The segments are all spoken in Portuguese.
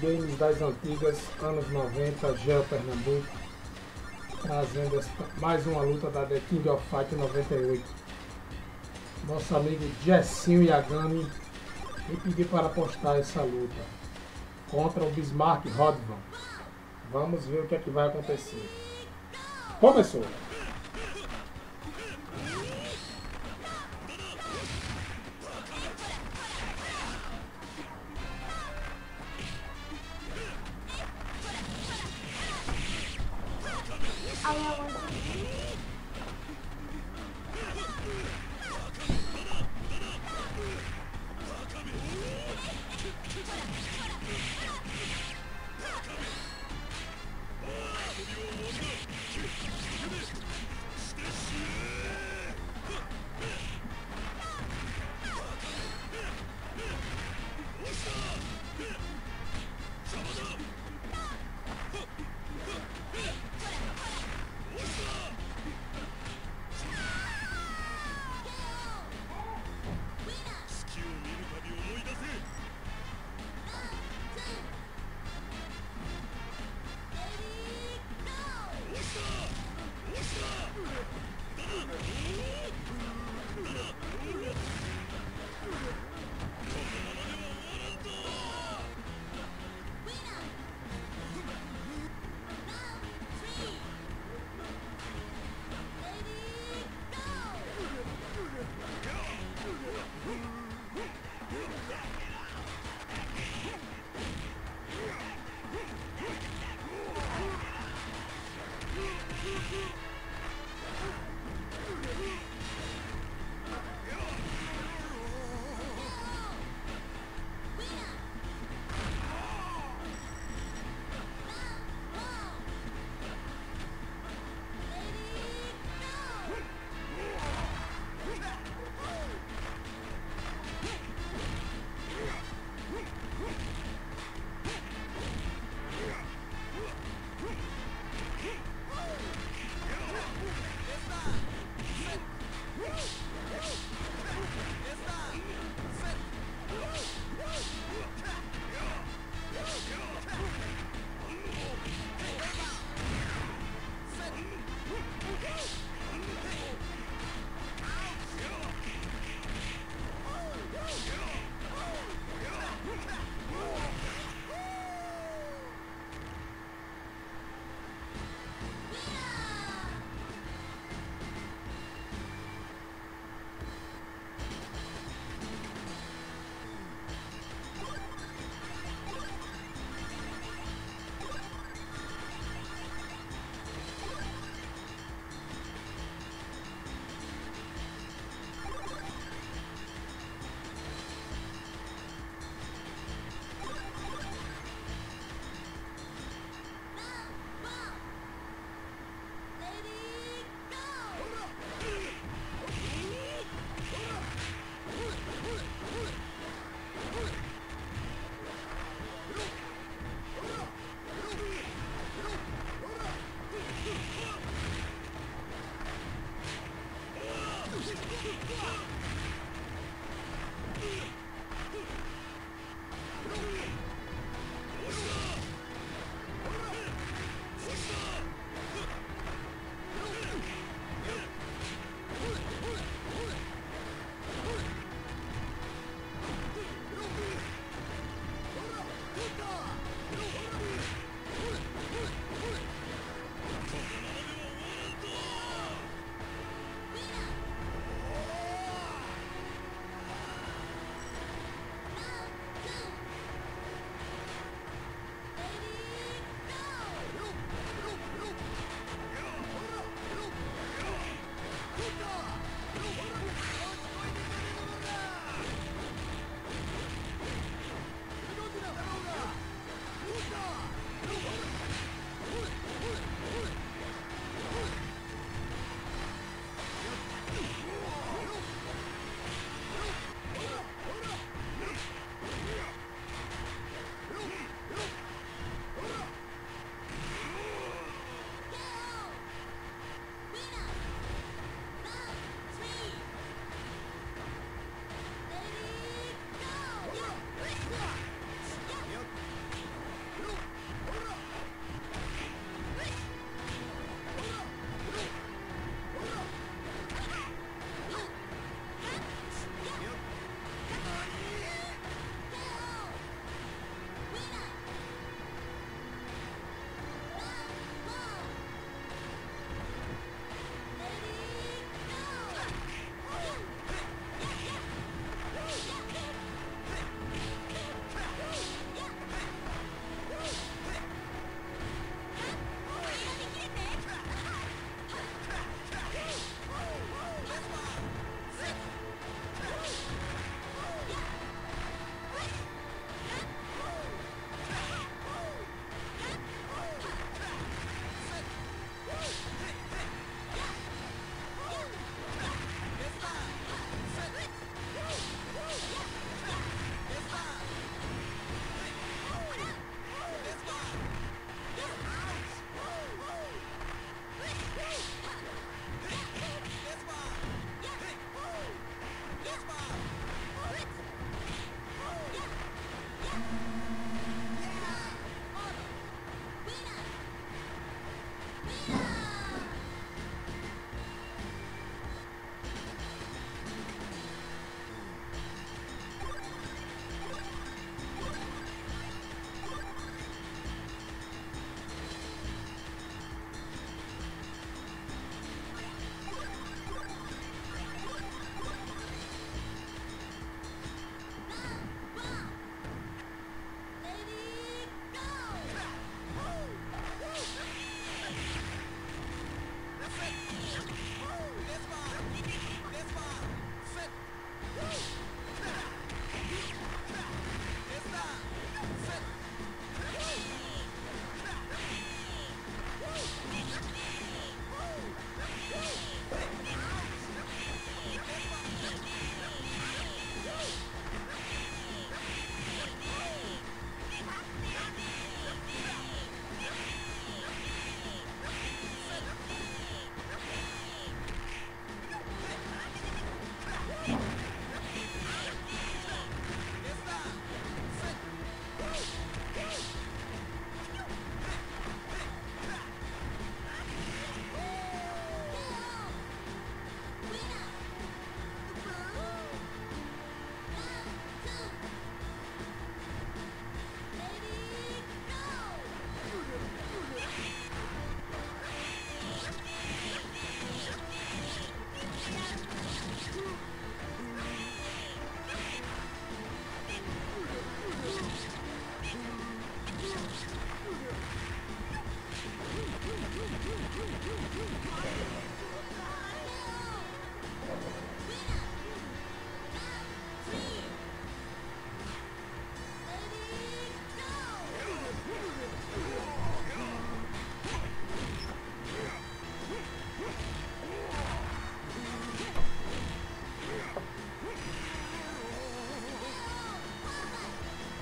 games das antigas, anos 90, Geo Pernambuco, trazendo mais uma luta da The King of Fight 98. Nosso amigo Jessinho Yagami me pediu para postar essa luta contra o Bismarck Rodman. Vamos ver o que é que vai acontecer. Começou!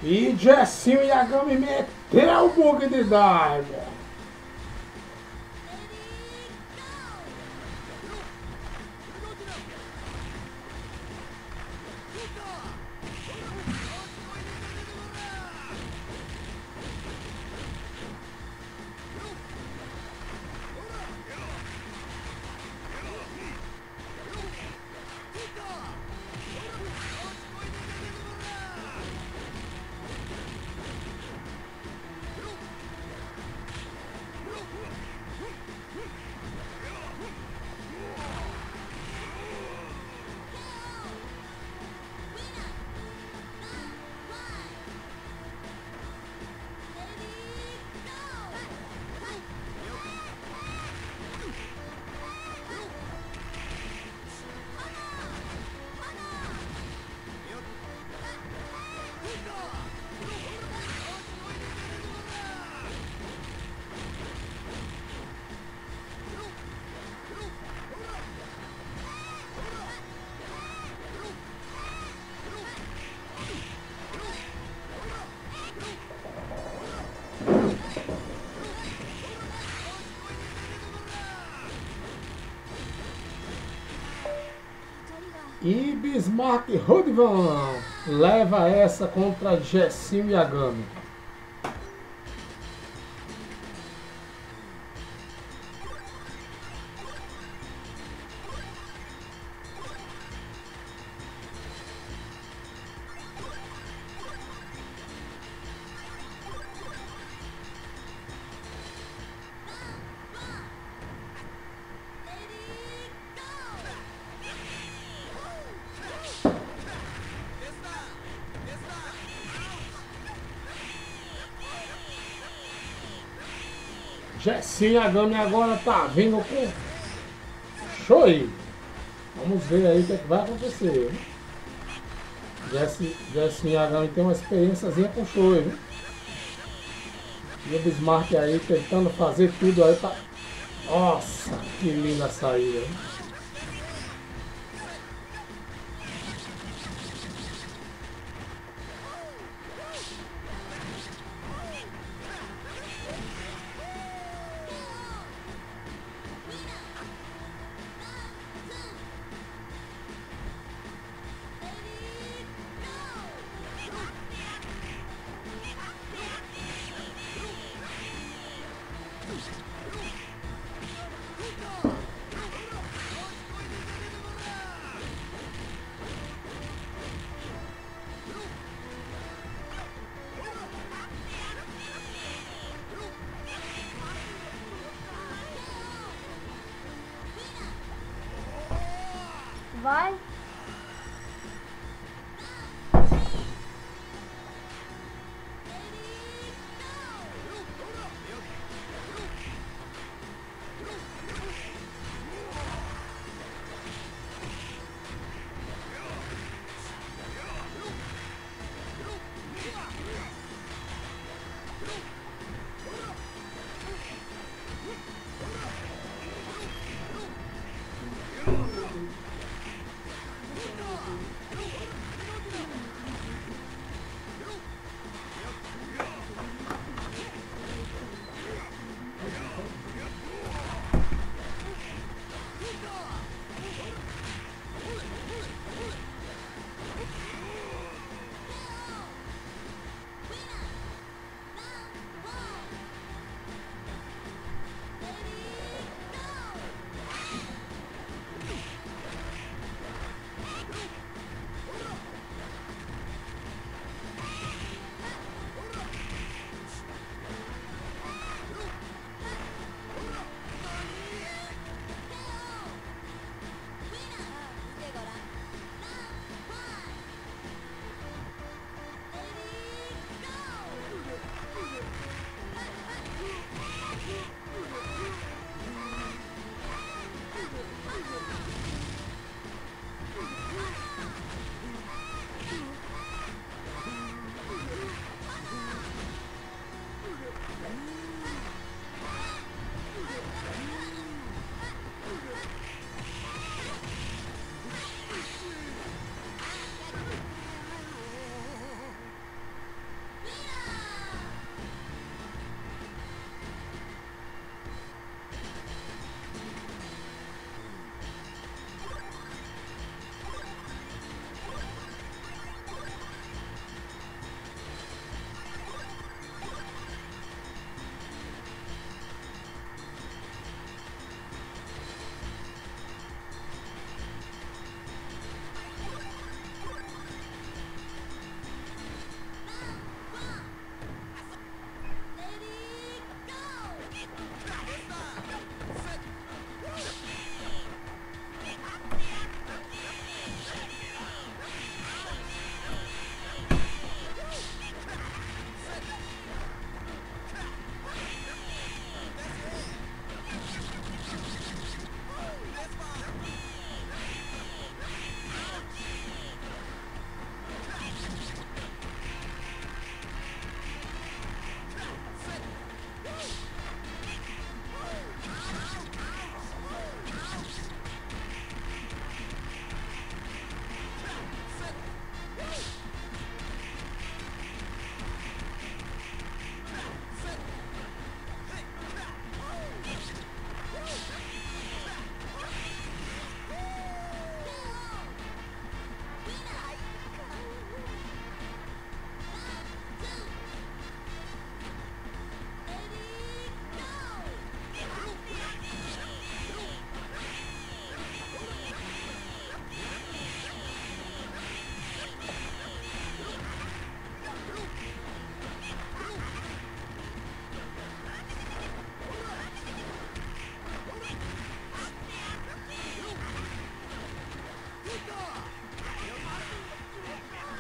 E Jessinho Yagami meteu o bug de dive. Bismarck Rudvan leva essa contra Jessim Yagami. Jessinha Gami agora tá vindo com aí. Vamos ver aí o que, é que vai acontecer. Jessinha Gami tem uma experiênciazinha com show, viu? E o Bismarck aí tentando fazer tudo aí pra. Nossa, que linda saída.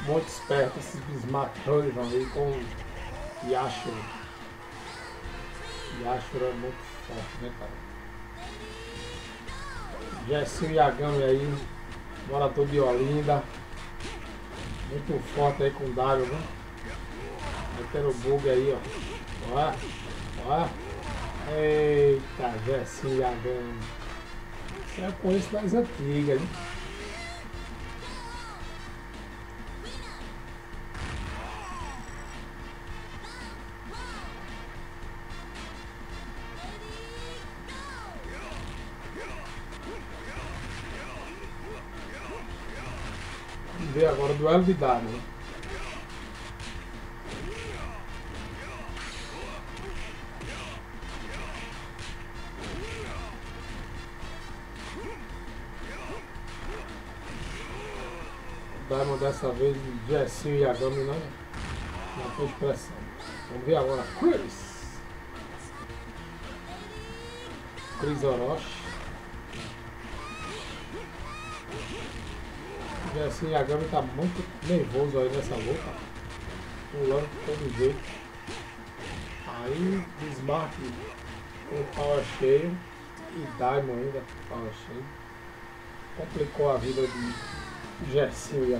Muito esperto esses Bismarck Hurricane aí com Yashura. Yashura é muito forte, né, cara? Jessinho Yagami aí, morador de Olinda. Muito forte aí com o Dario, né? Metendo o bug aí, ó. Ó, ó. Eita, Jessinho Yagami. Isso é com isso das antigas, hein? Duelo de dados. Né? Diamond dessa vez, Jessinho e Agami não, não fez pressão. Vamos ver agora Chris. Chris Orochi. E assim, a Gami tá muito nervoso aí nessa luta. Pulando de todo jeito. Aí, Bismarck com o power cheio. E Daimon ainda com power cheio. Complicou a vida de Gersinho e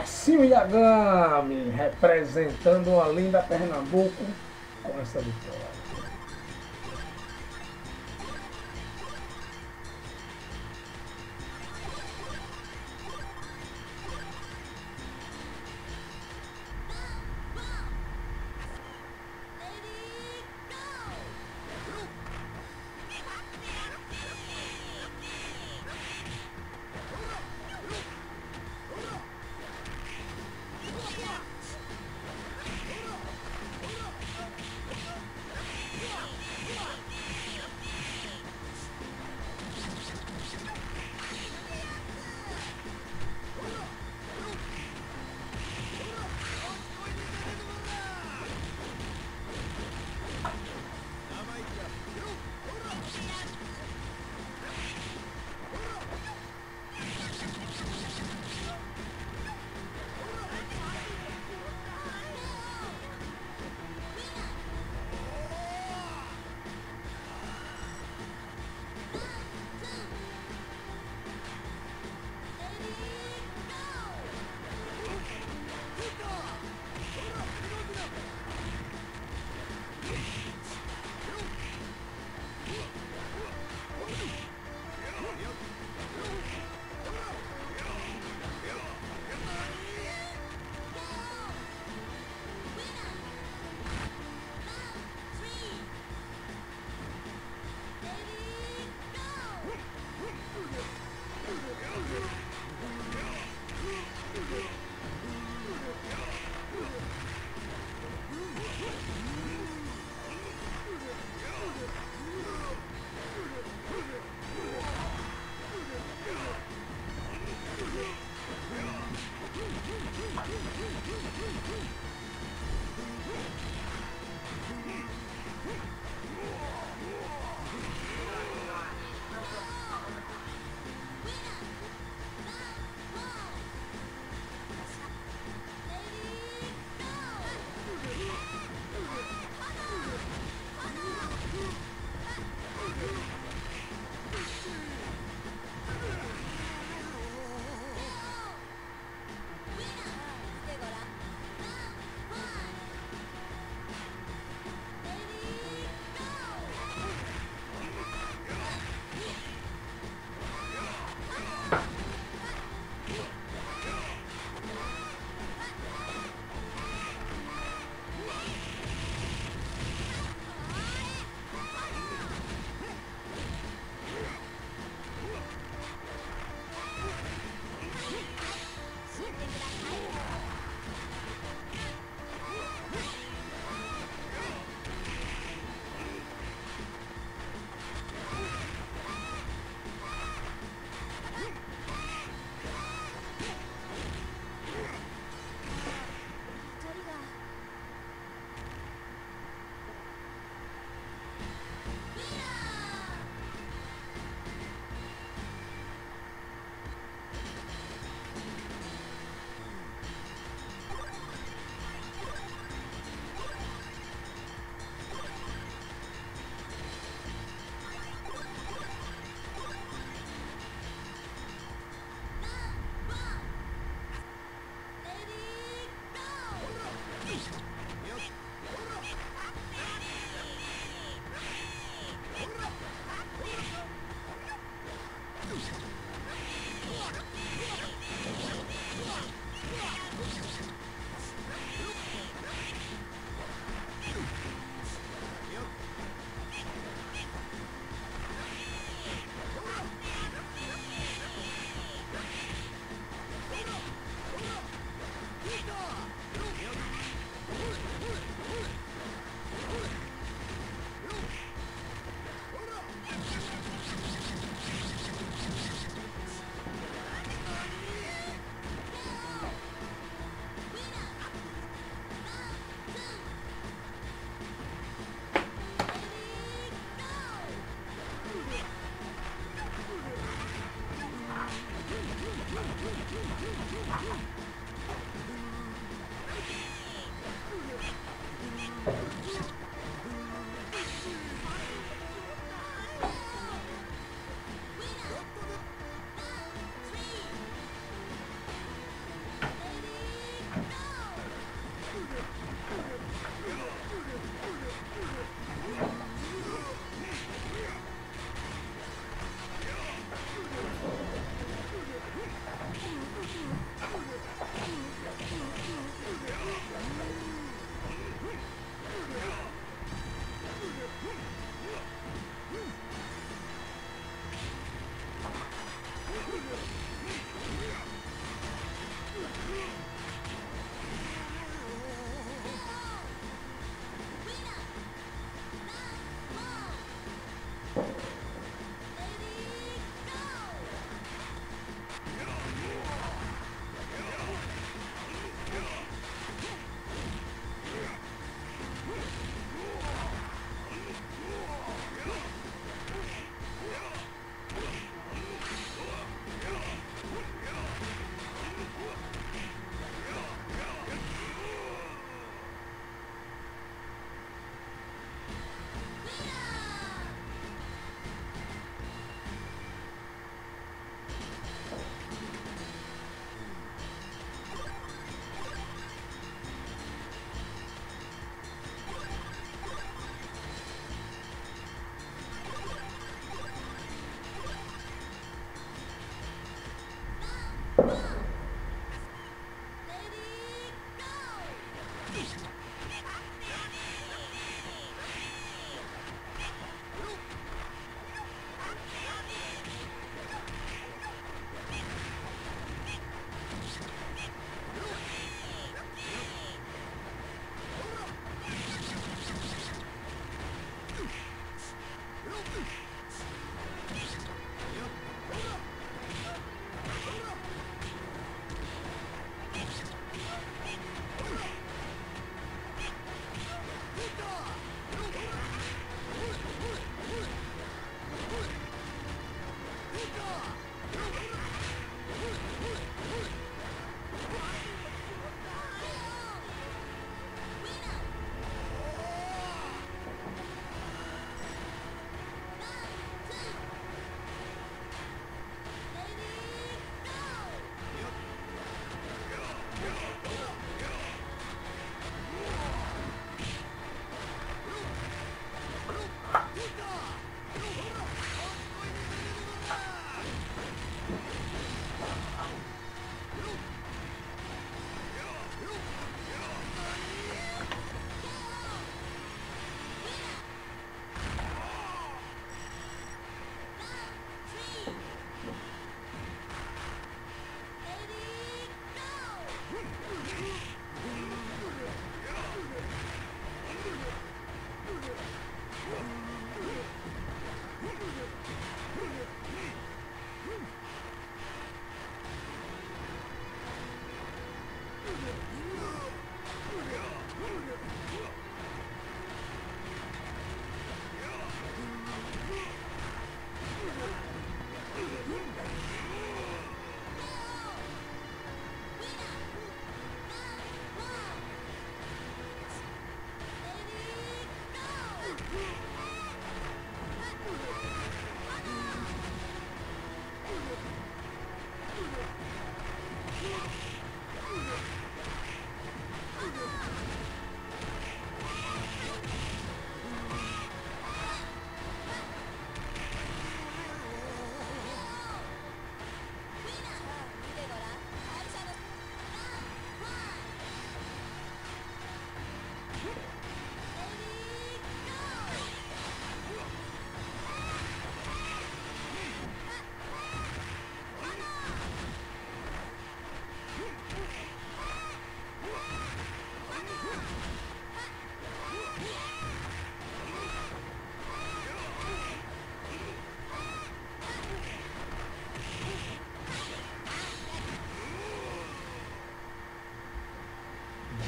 Jessinho Yagami representando a linda Pernambuco com essa vitória. Yeah.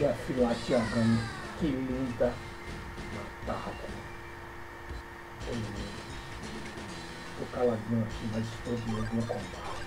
Jeff Latiagami, que linda matada. Tô caladinho aqui, mas estou de no combate.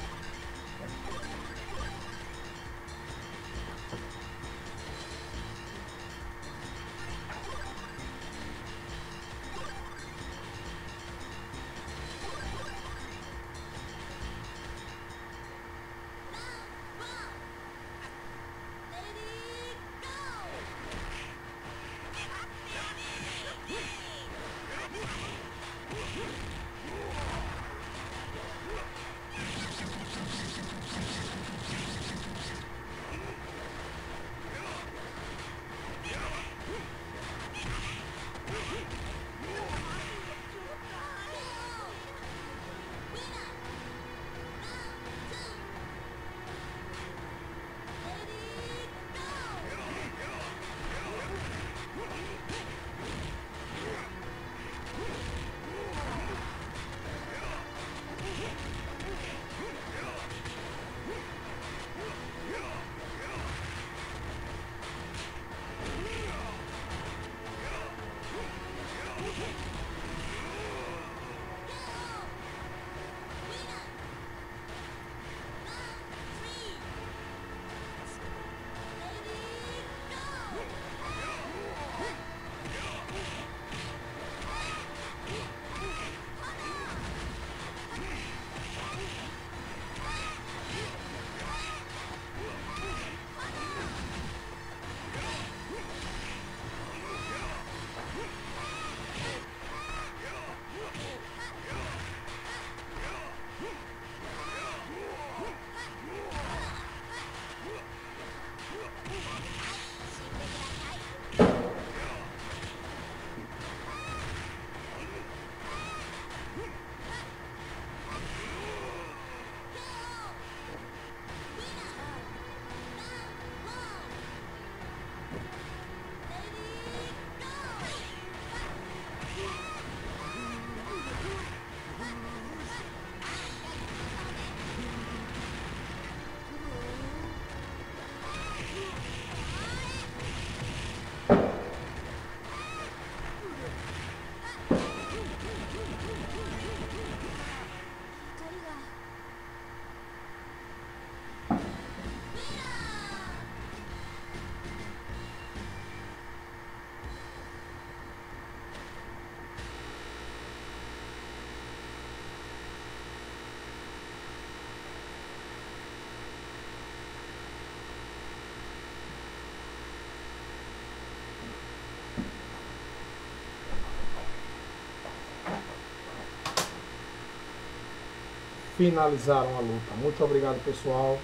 Finalizaram a luta. Muito obrigado, pessoal.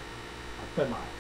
Até mais.